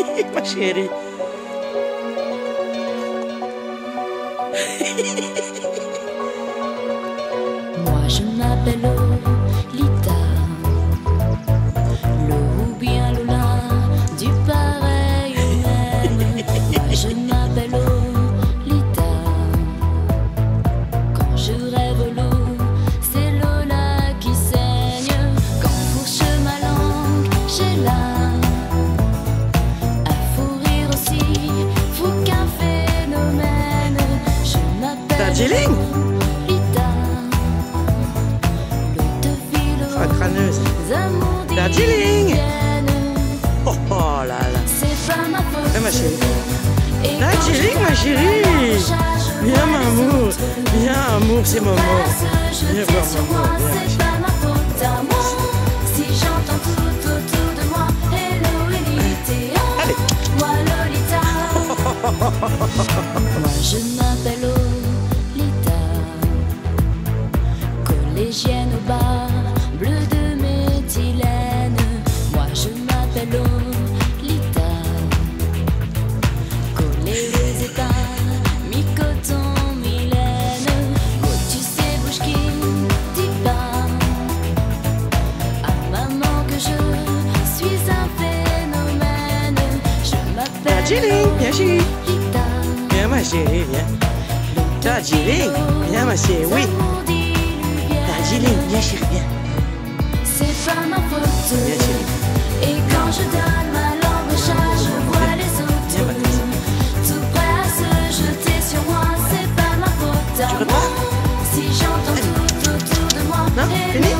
ma chérie. Moi je m'appelle Darjeeling. Oh, oh là là. Eh, ma chérie. Darjeeling, je ma chérie. Viens, maman. Viens, amour, c'est maman. Viens voir maman, viens, ma moi. Je m'appelle Lolita, collégienne au bar, Darjeeling, viens chérie. Lolita. Viens ma chérie, viens. Darjeeling, viens ma chérie, oui. Darjeeling, viens chérie, viens. C'est pas ma faute. Viens chérie. Et quand je donne ma langue au chat, je vois les autres. Tout prêt à se jeter sur moi, c'est pas ma faute. Tu moi. repars Si j'entends tout autour de moi, Non, fini